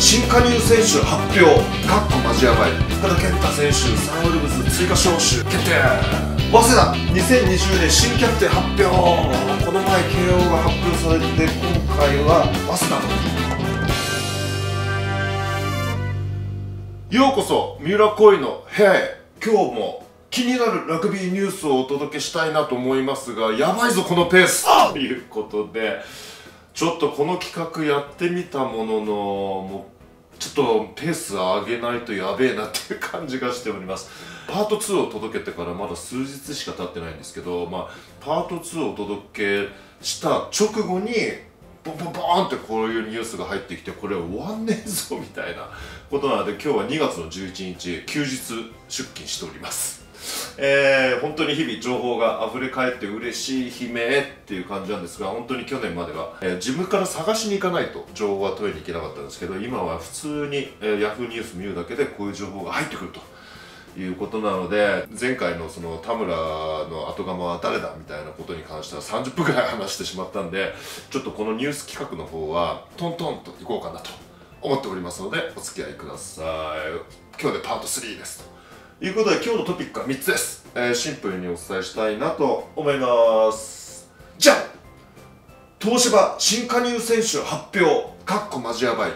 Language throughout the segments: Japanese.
新加入選手発表。かっこマジヤバい深田健太選手サンウルブズ追加招集決定。早稲田2020年新キャプテン発表この前慶応が発表されて今回は早稲田と。ようこそ三浦恋の部屋へ。今日も気になるラグビーニュースをお届けしたいなと思いますがやばいぞこのペース。ということでちょっとこの企画やってみたもののもうちょっとペース上げないとやべえなっていう感じがしております。パート2を届けてからまだ数日しか経ってないんですけど、まあ、パート2をお届けした直後にボンボンボーンってこういうニュースが入ってきてこれ終わんねえぞみたいなことなので今日は2月の11日休日出勤しております。えー、本当に日々情報が溢れ返って嬉しい悲鳴っていう感じなんですが本当に去年までは、えー、自分から探しに行かないと情報は取りに行けなかったんですけど今は普通に、えー、Yahoo ニュース見るだけでこういう情報が入ってくると。いうことなので前回のその田村の後釜は誰だみたいなことに関しては30分ぐらい話してしまったんでちょっとこのニュース企画の方はトントンといこうかなと思っておりますのでお付き合いください今日でパート3ですいうことで今日のトピックは3つです、えー、シンプルにお伝えしたいなと思います。じゃあ東芝新加入選手発表かっこマジやばいっ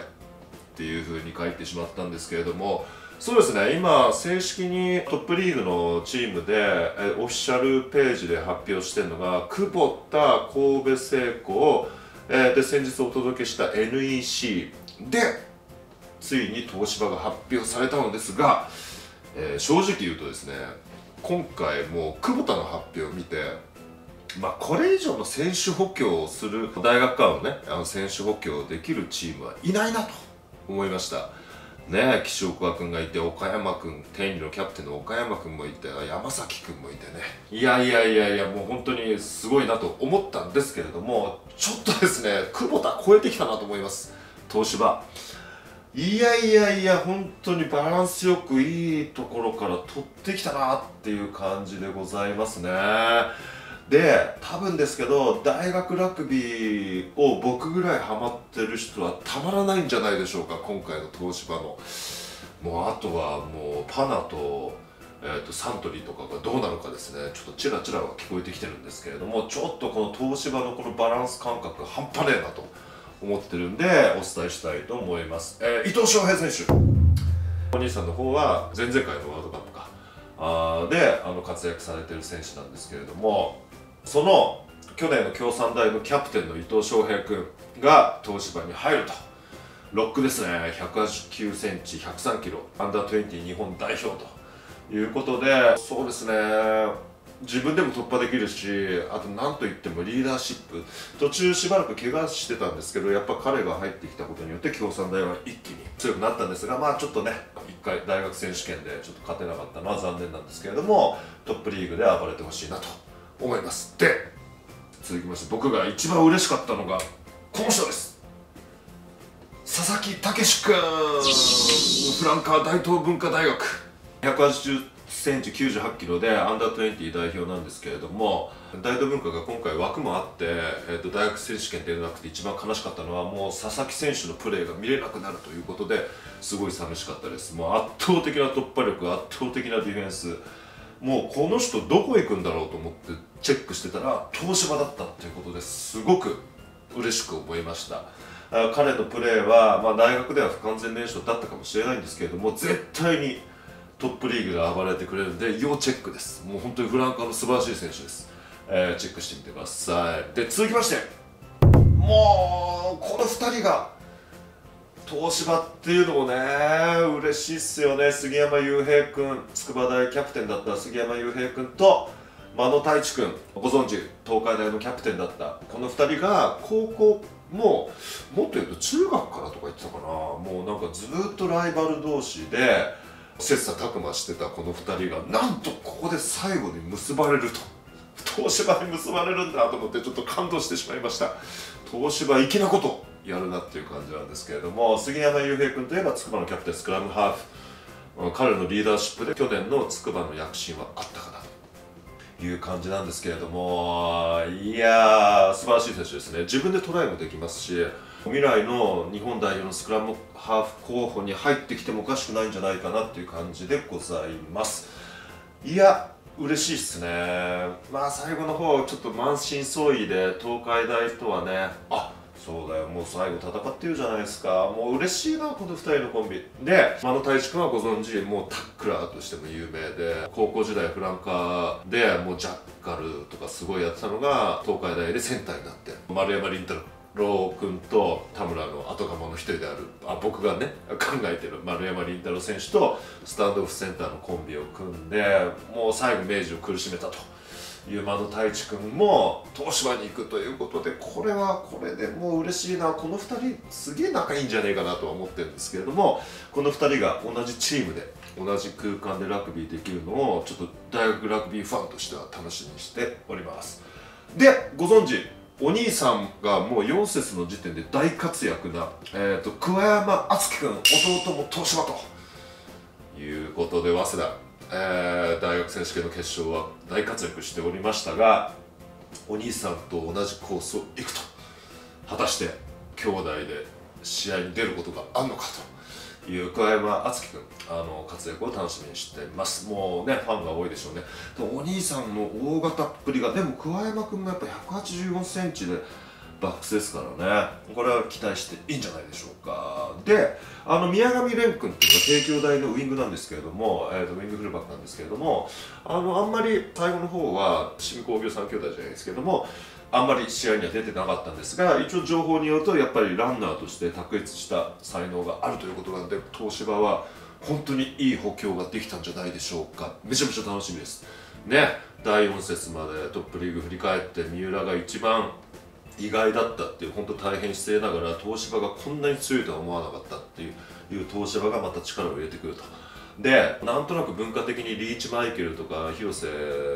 ていう風に書いてしまったんですけれどもそうですね。今正式にトップリーグのチームでオフィシャルページで発表してるのが久保田神戸製鋼、で先日お届けした NEC でついに東芝が発表されたのですがえー、正直言うとですね今回もう久保田の発表を見てまあこれ以上の選手補強をする大学間のねあの選手補強できるチームはいないなと思いました。ね岸岡君がいて岡山君天理のキャプテンの岡山君もいて山崎君もいてね。いやいやいやいやもう本当にすごいなと思ったんですけれどもちょっとですね久保田超えてきたなと思います。東芝。いやいやいや本当にバランスよくいいところから取ってきたなっていう感じでございますね。で多分ですけど大学ラグビーを僕ぐらいハマってる人はたまらないんじゃないでしょうか今回の東芝の。もうあとはもうパナと,、えーと、サントリーとかがどうなるかですね。ちょっとチラチラは聞こえてきてるんですけれどもちょっとこの東芝のこのバランス感覚半端ねえなと。思ってるんでお伝えしたいと思います、えー、伊藤翔平選手。お兄さんの方は前々回のワールドカップか。あであの活躍されてる選手なんですけれどもその去年の京産大のキャプテンの伊藤翔平君が東芝に入ると。ロックですね。189センチ103キロ。アンダー20日本代表ということでそうですね。自分でも突破できるしあと何といってもリーダーシップ。途中しばらく怪我してたんですけどやっぱ彼が入ってきたことによって共産大は一気に強くなったんですがまあちょっとね1回大学選手権でちょっと勝てなかったのは残念なんですけれどもトップリーグで暴れてほしいなと思います。で続きまして僕が一番嬉しかったのがこの人です。佐々木武君。フランカー大東文化大学。180センチ98キロでアンダー20代表なんですけれども大東文化が今回枠もあって、えーと、大学選手権出れなくて一番悲しかったのはもう佐々木選手のプレーが見れなくなるということですごい寂しかったです。もう圧倒的な突破力圧倒的なディフェンス。もうこの人どこへ行くんだろうと思ってチェックしてたら東芝だったっていうことですごく嬉しく思いました。彼のプレーは、まあ、大学では不完全燃焼だったかもしれないんですけれども絶対にトップリーグが暴れてくれるんで要チェックです。もう本当にフランカーの素晴らしい選手です、えー、チェックしてみてください。で続きましてもうこの2人が東芝っていうのもね嬉しいっすよね。杉山雄平君筑波大キャプテンだった杉山雄平君と真野太一君ご存知東海大のキャプテンだったこの2人が高校もうもっと言うと中学からとか言ってたかな。もうなんかずっとライバル同士で切磋琢磨してたこの2人がなんとここで最後に結ばれると。東芝に結ばれるんだと思ってちょっと感動してしまいました。東芝粋なことやるなっていう感じなんですけれども杉山雄平君といえば筑波のキャプテンスクラムハーフ。彼のリーダーシップで去年の筑波の躍進はあったかなと。いう感じなんですけれどもいやー素晴らしい選手ですね。自分でトライもできますし未来の日本代表のスクラムハーフ候補に入ってきてもおかしくないんじゃないかなっていう感じでございます。いや嬉しいっすね。まあ最後の方ちょっと満身創痍で東海大とはねあそうだよもう最後戦ってるじゃないですか。もう嬉しいなこの2人のコンビ。で真野太一君はご存知もうタックラーとしても有名で高校時代フランカーでもうジャッカルとかすごいやってたのが東海大でセンターになって丸山凛太郎郎君と田村の後釜の一人である。あ僕がね考えてる丸山凛太郎選手とスタンドオフセンターのコンビを組んでもう最後明治を苦しめたと。いう間の太一君も東芝に行くということでこれはこれでもう嬉しいな。この2人すげえ仲いいんじゃねえかなとは思ってるんですけれどもこの2人が同じチームで同じ空間でラグビーできるのをちょっと大学ラグビーファンとしては楽しみにしております。でご存知お兄さんがもう4節の時点で大活躍な、えーと、桑山敦樹君弟も東芝ということで早稲田、えー、大学選手権の決勝は大活躍しておりましたがお兄さんと同じコースを行くと果たして兄弟で試合に出ることがあるのかという桑山敦樹君あの活躍を楽しみにしています。もうねファンが多いでしょうね。お兄さんの大型っぷりがでも桑山君がやっぱ1 8 4センチでバックスですからね。これは期待していいんじゃないでしょうか。であの宮上蓮君っていうのが帝京大のウイングなんですけれども、えー、とウイングフルバックなんですけれどもあのあんまり最後の方は新工業3兄弟じゃないですけどもあんまり試合には出てなかったんですが一応情報によるとやっぱりランナーとして卓越した才能があるということなんで東芝は本当にいい補強ができたんじゃないでしょうか。めちゃめちゃ楽しみです。ね。第4節までトップリーグ振り返って三浦が一番意外だったっていう本当大変失礼ながら東芝がこんなに強いとは思わなかったっていういう東芝がまた力を入れてくるとでなんとなく文化的にリーチマイケルとか広瀬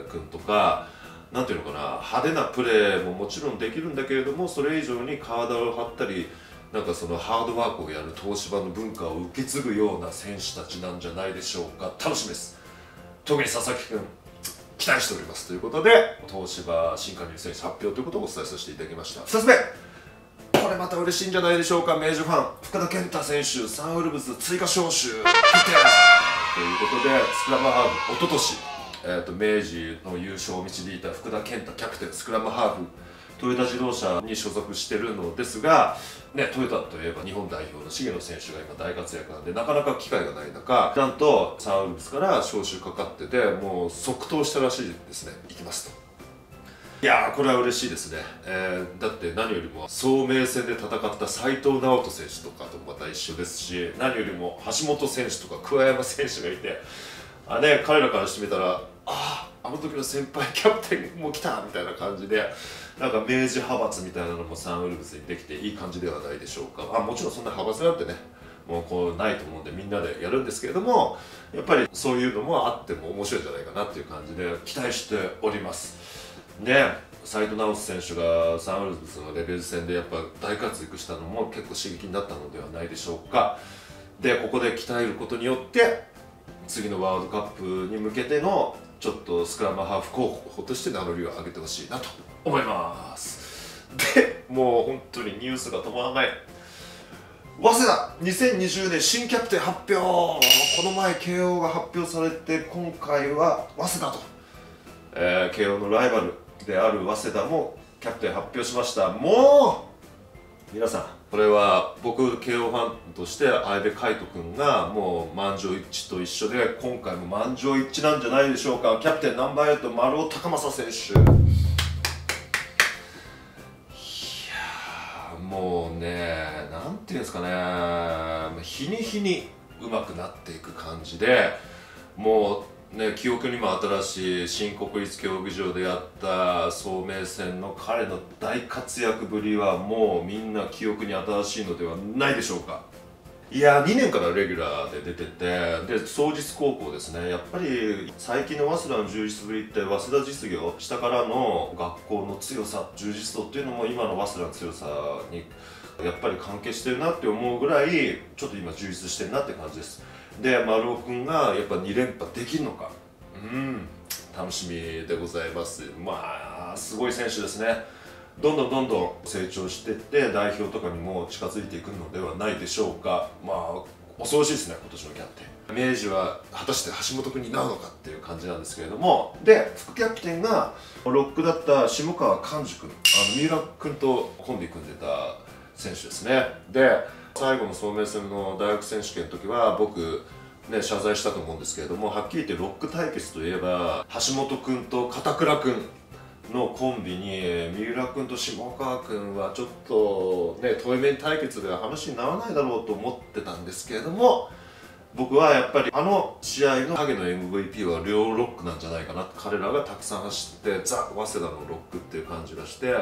君とかなんていうのかな派手なプレーももちろんできるんだけれどもそれ以上に体を張ったりなんかそのハードワークをやる東芝の文化を受け継ぐような選手たちなんじゃないでしょうか。楽しみです。特に佐々木君。期待しておりますということで東芝新加入選手発表ということをお伝えさせていただきました。2つ目これまた嬉しいんじゃないでしょうか。明治ファン福田健太選手サンウルブズ追加招集決定ということでスクラムハーフおととしえーと、明治の優勝を導いた福田健太キャプテンスクラムハーフトヨタ自動車に所属してるのですが、ね、トヨタといえば日本代表の重野選手が今大活躍なんでなかなか機会がない中なんとサンウルブスから招集かかっててもう即答したらしいですね行きますと。いやこれは嬉しいですね、えー、だって何よりも聡明戦で戦った斎藤直人選手とかとまた一緒ですし何よりも橋本選手とか桑山選手がいてあね彼らからしてみたらあああの時の先輩キャプテンも来たみたいな感じでなんか明治派閥みたいなのもサンウルブスにできていい感じではないでしょうか。あもちろんそんな派閥なんてねもうこうないと思うんでみんなでやるんですけれどもやっぱりそういうのもあっても面白いんじゃないかなっていう感じで期待しております。ね斉藤直人選手がサンウルブスのレベル戦でやっぱ大活躍したのも結構刺激になったのではないでしょうか。でここで鍛えることによって次のワールドカップに向けてのちょっとスクラムハーフ候補として名乗りを上げてほしいなと。思います。でもう本当にニュースが止まらない。早稲田2020年新キャプテン発表この前慶応が発表されて今回は早稲田と、えー、慶応のライバルである早稲田もキャプテン発表しました。もう皆さんこれは僕慶応ファンとして相部海斗君がもう満場一致と一緒で今回も満場一致なんじゃないでしょうか。キャプテンナンバー8丸尾高政選手。ていうんですかね日に日に上手くなっていく感じでもうね、記憶にも新しい新国立競技場でやった聡明戦の彼の大活躍ぶりはもうみんな記憶に新しいのではないでしょうか。いや2年からレギュラーで出てて。で双日高校ですね。やっぱり最近の早稲田の充実ぶりって早稲田実業下からの学校の強さ充実度っていうのも今の早稲田の強さにやっぱり関係してるなって思うぐらいちょっと今充実してるなって感じです。で丸尾君がやっぱ2連覇できるのか。うん楽しみでございます。まあすごい選手ですね。どんどんどんどん成長していって代表とかにも近づいていくのではないでしょうか。まあ恐ろしいですね今年のキャプテン。明治は果たして橋本君になるのかっていう感じなんですけれども。で副キャプテンがロックだった下川寛治君あの三浦君とコンビ組んでた選手ですね。で最後の聡明戦の大学選手権の時は僕ね、謝罪したと思うんですけれどもはっきり言ってロック対決といえば橋本君と片倉君のコンビに三浦君と下川君はちょっとね遠い面対決では話にならないだろうと思ってたんですけれども僕はやっぱりあの試合の影の MVP は両ロックなんじゃないかな。彼らがたくさん走ってザ・早稲田のロックっていう感じがして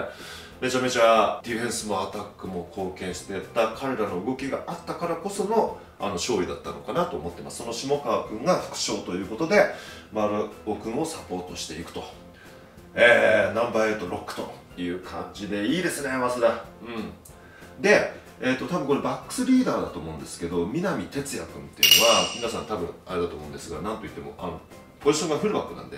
めちゃめちゃディフェンスもアタックも貢献してた彼らの動きがあったからこそのあの勝利だったのかなと思ってます。その下川君が副将ということで丸尾君をサポートしていくと。えー、ナンバー8ロックという感じでいいですね早稲田。うん。でえーと、多分これバックスリーダーだと思うんですけど南哲也君っていうのは皆さん多分あれだと思うんですが何といってもあのポジションがフルバックなんで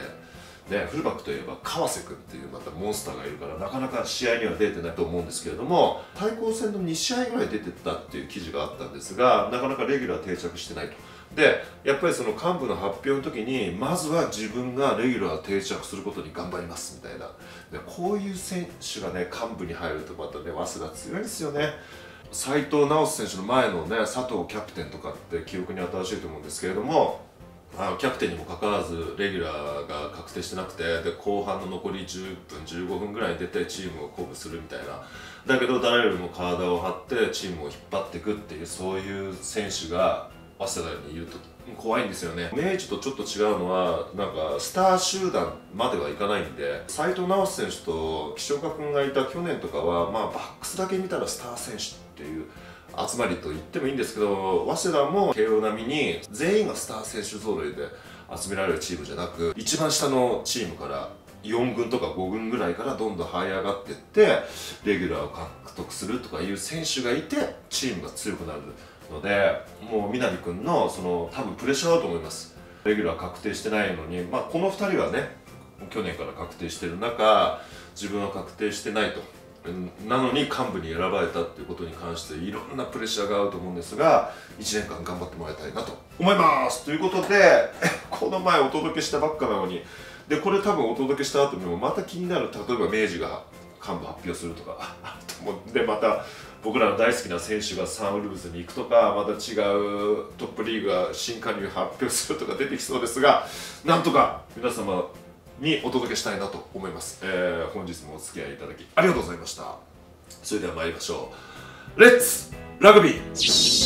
ね、フルバックといえば川瀬君っていうまたモンスターがいるからなかなか試合には出てないと思うんですけれども対抗戦の2試合ぐらい出てたっていう記事があったんですがなかなかレギュラー定着してないと。でやっぱりその幹部の発表の時にまずは自分がレギュラー定着することに頑張りますみたいな。でこういう選手がね幹部に入るとまたね早稲田強いですよね。斉藤直選手の前のね佐藤キャプテンとかって記憶に新しいと思うんですけれどもあのキャプテンにもかかわらずレギュラーが確定してなくてで後半の残り10分15分ぐらいに出てチームを鼓舞するみたいな。だけど誰よりも体を張ってチームを引っ張っていくっていうそういう選手が早稲田にいると怖いんですよね。明治とちょっと違うのはなんかスター集団まではいかないんで斎藤直選手と岸岡君がいた去年とかはまあバックスだけ見たらスター選手っていう集まりと言ってもいいんですけど早稲田も慶応並みに全員がスター選手揃いで集められるチームじゃなく一番下のチームから4軍とか5軍ぐらいからどんどん這い上がっていってレギュラーを獲得するとかいう選手がいてチームが強くなるのでもう南君のその多分プレッシャーだと思います。レギュラー確定してないのに、まあ、この2人はね去年から確定してる中自分は確定してないと。なのに幹部に選ばれたっていうことに関していろんなプレッシャーがあると思うんですが1年間頑張ってもらいたいなと思います。ということで この前お届けしたばっかなのにでこれ多分お届けした後にもまた気になる例えば明治が幹部発表するとかあると思うんでまた僕らの大好きな選手がサンウルブズに行くとかまた違うトップリーグが新加入発表するとか出てきそうですがなんとか皆様にお届けしたいなと思います、えー、本日もお付き合いいただきありがとうございました。それでは参りましょう。レッツラグビー